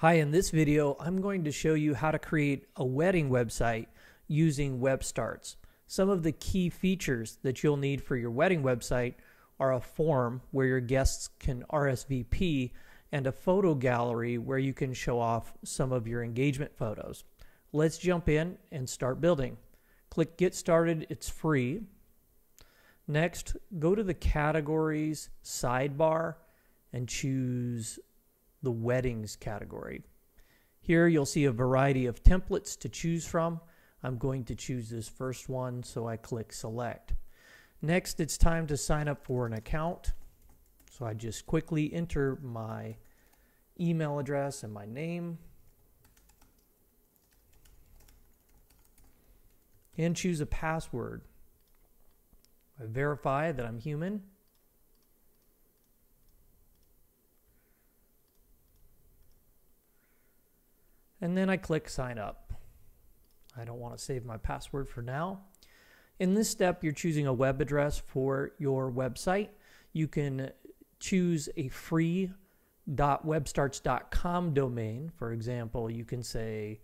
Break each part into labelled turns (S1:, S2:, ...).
S1: Hi, in this video, I'm going to show you how to create a wedding website using WebStarts. Some of the key features that you'll need for your wedding website are a form where your guests can RSVP and a photo gallery where you can show off some of your engagement photos. Let's jump in and start building. Click Get Started, it's free. Next, go to the categories sidebar and choose the weddings category. Here you'll see a variety of templates to choose from. I'm going to choose this first one, so I click select. Next, it's time to sign up for an account. So I just quickly enter my email address and my name. And choose a password. I verify that I'm human. And then I click sign up. I don't want to save my password for now. In this step, you're choosing a web address for your website. You can choose a free .webstarts.com domain. For example, you can say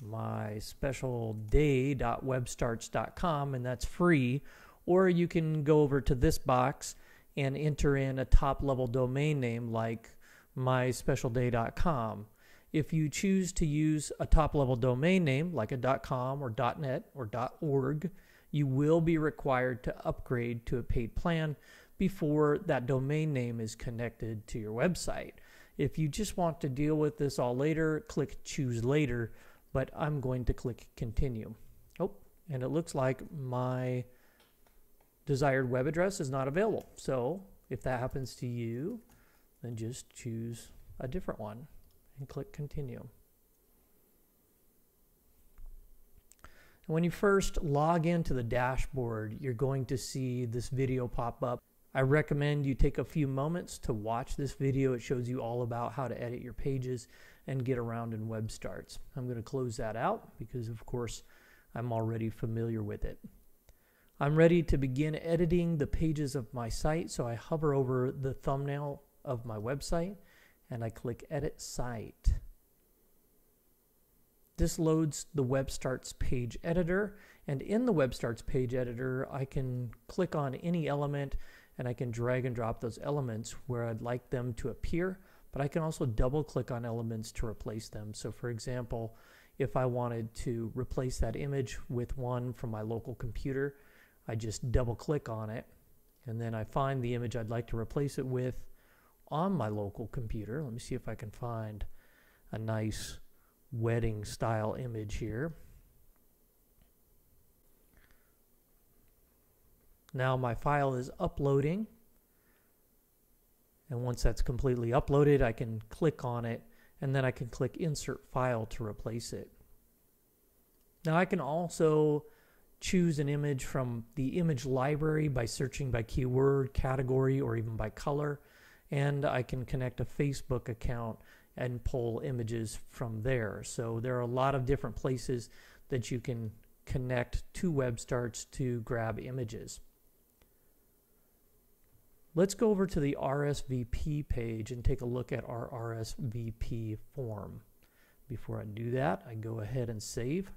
S1: my special day.webstarts.com and that's free. Or you can go over to this box and enter in a top level domain name like myspecialday.com. If you choose to use a top level domain name like a .com or .net or .org, you will be required to upgrade to a paid plan before that domain name is connected to your website. If you just want to deal with this all later, click choose later, but I'm going to click continue. Oh, and it looks like my desired web address is not available. So if that happens to you, then just choose a different one and click continue. When you first log into the dashboard, you're going to see this video pop up. I recommend you take a few moments to watch this video. It shows you all about how to edit your pages and get around in WebStarts. I'm going to close that out because, of course, I'm already familiar with it. I'm ready to begin editing the pages of my site, so I hover over the thumbnail of my website and I click Edit Site. This loads the WebStarts page editor, and in the WebStarts page editor, I can click on any element and I can drag and drop those elements where I'd like them to appear, but I can also double click on elements to replace them. So for example, if I wanted to replace that image with one from my local computer, I just double click on it and then I find the image I'd like to replace it with on my local computer. Let me see if I can find a nice wedding style image here. Now my file is uploading. And once that's completely uploaded, I can click on it and then I can click Insert File to replace it. Now I can also choose an image from the image library by searching by keyword, category, or even by color. And I can connect a Facebook account and pull images from there. So there are a lot of different places that you can connect to WebStarts to grab images. Let's go over to the RSVP page and take a look at our RSVP form. Before I do that, I go ahead and save.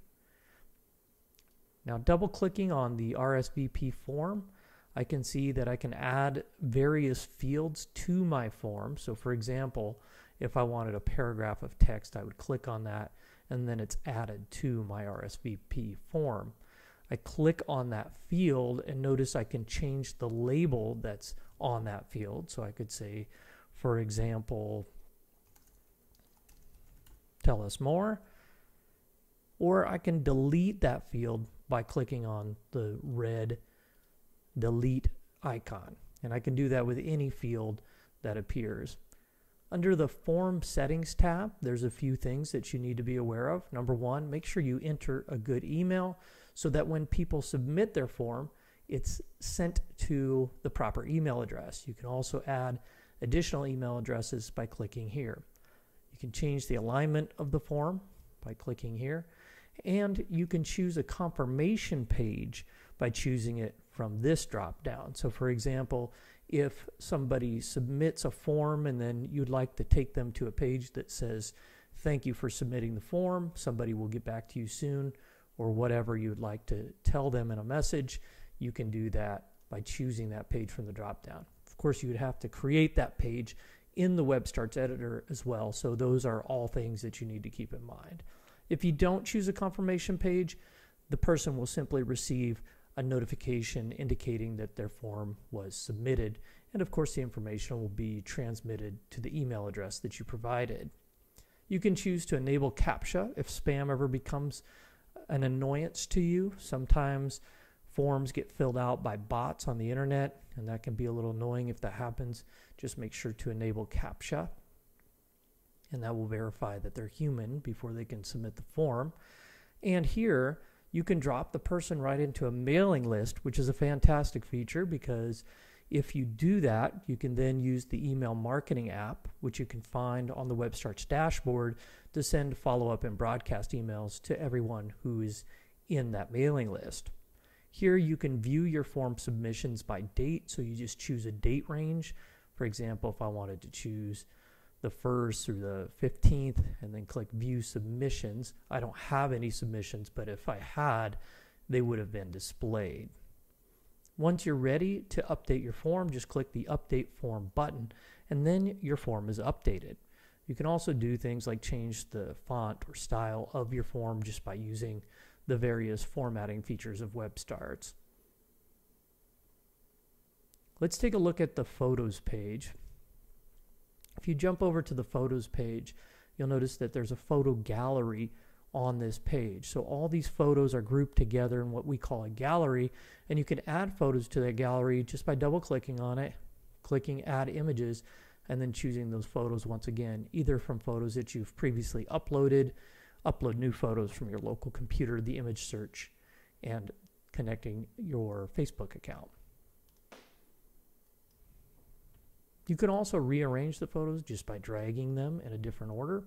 S1: Now double clicking on the RSVP form, I can see that I can add various fields to my form. So for example, if I wanted a paragraph of text, I would click on that and then it's added to my RSVP form. I click on that field and notice I can change the label that's on that field. So I could say, for example, tell us more. Or I can delete that field by clicking on the red delete icon. And I can do that with any field that appears. Under the Form Settings tab, there's a few things that you need to be aware of. Number one, make sure you enter a good email so that when people submit their form, it's sent to the proper email address. You can also add additional email addresses by clicking here. You can change the alignment of the form by clicking here. And you can choose a confirmation page by choosing it from this drop down. So for example, if somebody submits a form and then you'd like to take them to a page that says thank you for submitting the form. Somebody will get back to you soon, or whatever you would like to tell them in a message. You can do that by choosing that page from the dropdown. Of course, you would have to create that page in the WebStarts editor as well. So those are all things that you need to keep in mind. If you don't choose a confirmation page, the person will simply receive a notification indicating that their form was submitted. And of course, the information will be transmitted to the email address that you provided. You can choose to enable CAPTCHA if spam ever becomes an annoyance to you. Sometimes forms get filled out by bots on the internet, and that can be a little annoying if that happens. Just make sure to enable CAPTCHA, and that will verify that they're human before they can submit the form. And here, you can drop the person right into a mailing list, which is a fantastic feature because if you do that, you can then use the email marketing app, which you can find on the WebStarts dashboard, to send follow up and broadcast emails to everyone who is in that mailing list. Here you can view your form submissions by date, so you just choose a date range. For example, if I wanted to choose the 1st through the 15th and then click view submissions, I don't have any submissions, but if I had, they would have been displayed. Once you're ready to update your form, just click the Update Form button, and then your form is updated. You can also do things like change the font or style of your form just by using the various formatting features of WebStarts. Let's take a look at the Photos page. If you jump over to the Photos page, you'll notice that there's a photo gallery on this page. So all these photos are grouped together in what we call a gallery, and you can add photos to that gallery just by double clicking on it, clicking add images, and then choosing those photos once again, either from photos that you've previously uploaded, upload new photos from your local computer, the image search, and connecting your Facebook account. You can also rearrange the photos just by dragging them in a different order.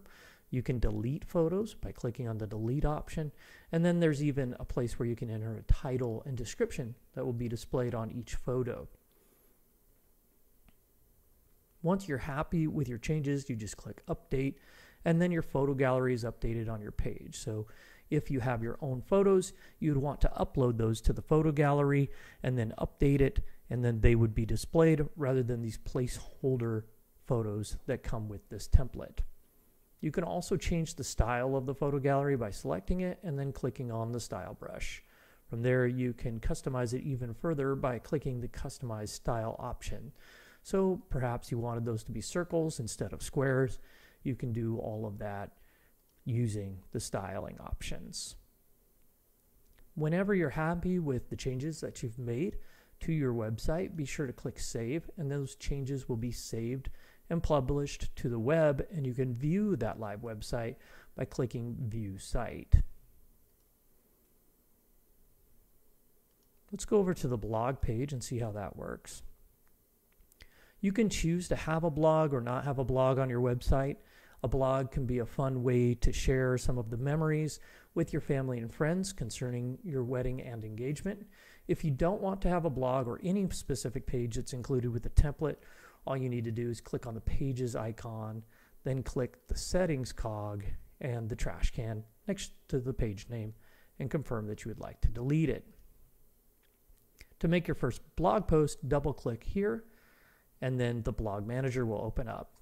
S1: You can delete photos by clicking on the delete option. And then there's even a place where you can enter a title and description that will be displayed on each photo. Once you're happy with your changes, you just click update and then your photo gallery is updated on your page. So if you have your own photos, you'd want to upload those to the photo gallery and then update it, and then they would be displayed rather than these placeholder photos that come with this template. You can also change the style of the photo gallery by selecting it and then clicking on the style brush. From there, you can customize it even further by clicking the Customize Style option. So perhaps you wanted those to be circles instead of squares. You can do all of that using the styling options. Whenever you're happy with the changes that you've made to your website, be sure to click Save, and those changes will be saved and published to the web, and you can view that live website by clicking View Site. Let's go over to the blog page and see how that works. You can choose to have a blog or not have a blog on your website. A blog can be a fun way to share some of the memories with your family and friends concerning your wedding and engagement. If you don't want to have a blog or any specific page that's included with the template, all you need to do is click on the pages icon, then click the settings cog and the trash can next to the page name and confirm that you would like to delete it. To make your first blog post, double click here and then the blog manager will open up.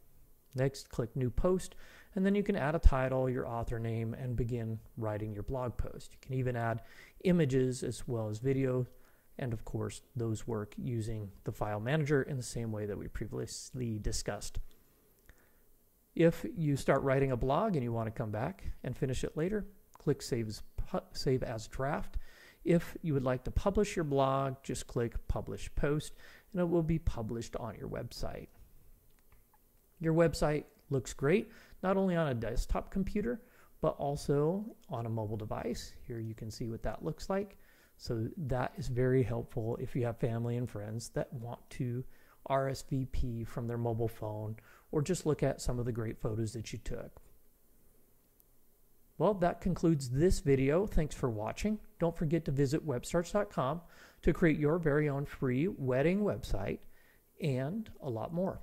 S1: Next, click New Post, and then you can add a title, your author name, and begin writing your blog post. You can even add images as well as video, and of course, those work using the file manager in the same way that we previously discussed. If you start writing a blog and you want to come back and finish it later, click Save as, save as Draft. If you would like to publish your blog, just click Publish Post, and it will be published on your website. Your website looks great, not only on a desktop computer, but also on a mobile device. Here you can see what that looks like. So that is very helpful if you have family and friends that want to RSVP from their mobile phone or just look at some of the great photos that you took. Well, that concludes this video. Thanks for watching. Don't forget to visit webstarts.com to create your very own free wedding website and a lot more.